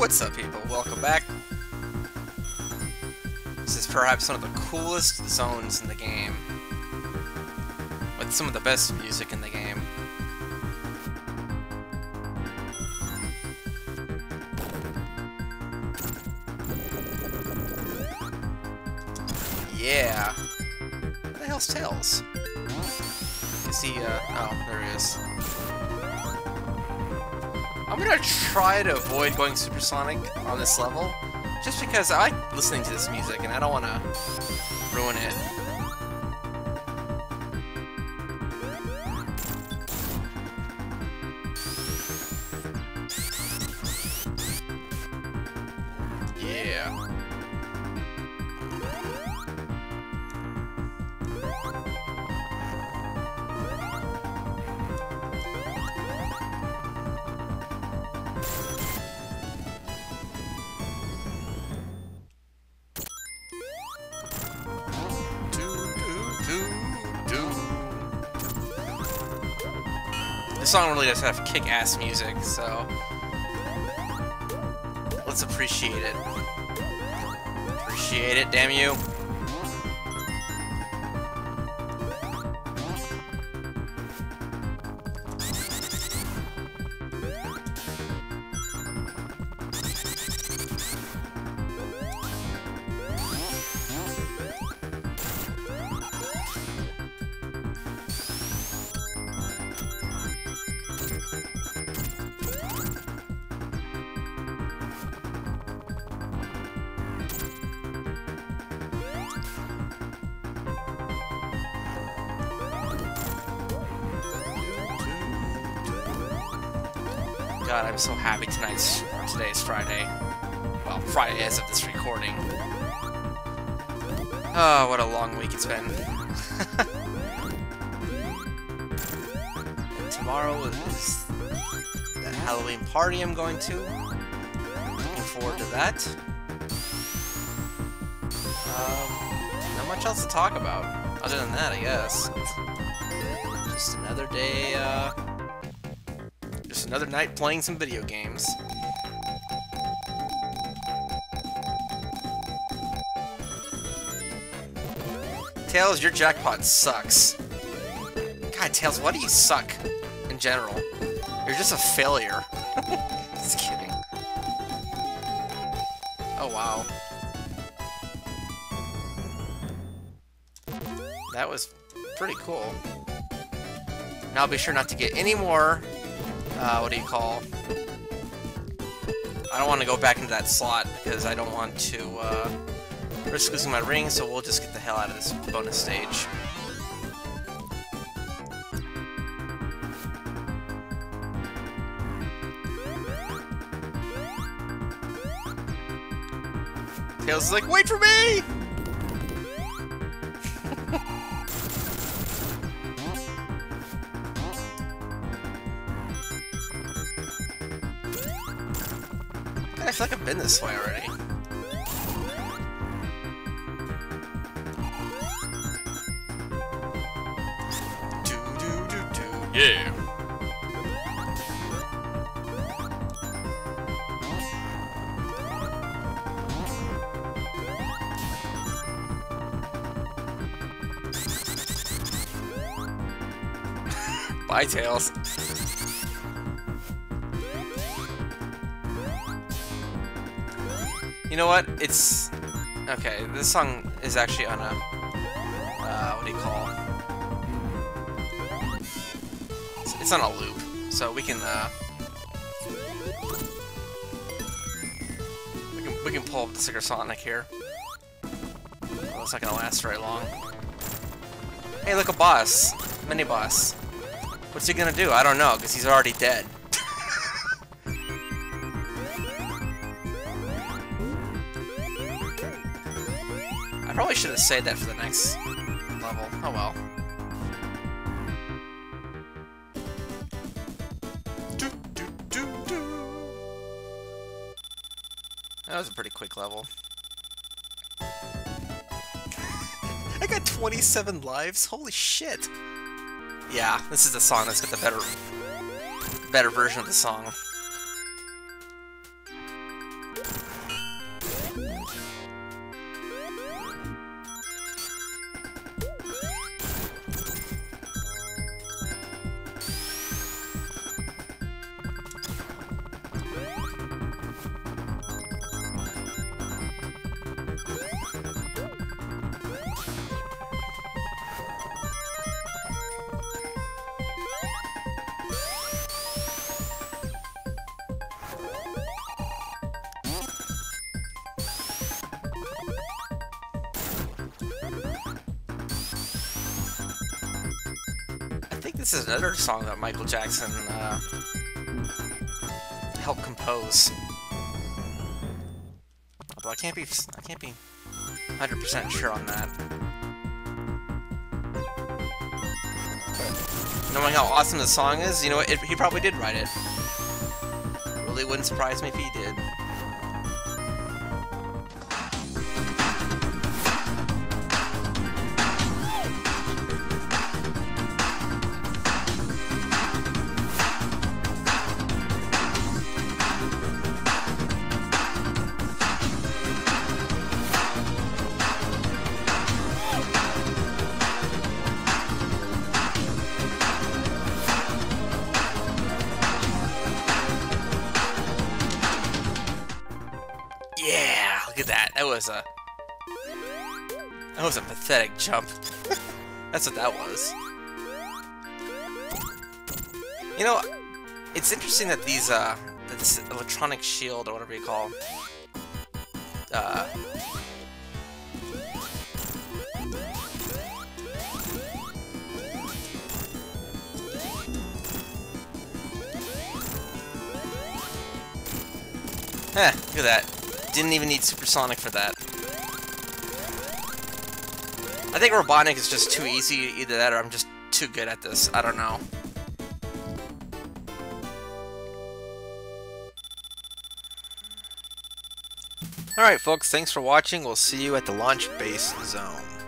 What's up, people? Welcome back. This is perhaps one of the coolest zones in the game. With some of the best music in the game. Yeah. What the hell's Tails? Is he, uh, oh, there he is. I'm gonna try to avoid going supersonic on this level, just because I like listening to this music and I don't want to ruin it. Yeah. This song really does have kick-ass music, so let's appreciate it. Appreciate it, damn you. God, I'm so happy tonight's or today's Friday. Well, Friday as of this recording. Oh, what a long week it's been. and tomorrow is the Halloween party I'm going to. Looking forward to that. Um, not much else to talk about. Other than that, I guess. Just another day, uh, another night playing some video games. Tails, your jackpot sucks. God, Tails, why do you suck? In general. You're just a failure. just kidding. Oh, wow. That was pretty cool. Now be sure not to get any more uh, what do you call? I don't want to go back into that slot because I don't want to uh, risk losing my ring, so we'll just get the hell out of this bonus stage. Tails is like, wait for me! Feel like I've been this way already. Do do do do. Yeah. Bye, Tails. You know what? It's... Okay, this song is actually on a... Uh, what do you call It's, it's on a loop, so we can, uh... We can, we can pull up the Sticker Sonic here. Well, it's not gonna last very long. Hey, look, a boss. Mini-boss. What's he gonna do? I don't know, because he's already dead. I probably should have saved that for the next level. Oh well. Do, do, do. That was a pretty quick level. I got 27 lives? Holy shit! Yeah, this is the song that's got the better better version of the song. This is another song that Michael Jackson uh, helped compose. Although I can't be, I can't be 100% sure on that. Knowing how awesome the song is, you know, it, he probably did write it. Really wouldn't surprise me if he did. That. Was a that was a pathetic jump. That's what that was. You know, it's interesting that these uh that this electronic shield or whatever you call uh Eh, look at that. Didn't even need Supersonic for that. I think Robotnik is just too easy, either that or I'm just too good at this. I don't know. Alright folks, thanks for watching. We'll see you at the launch base zone.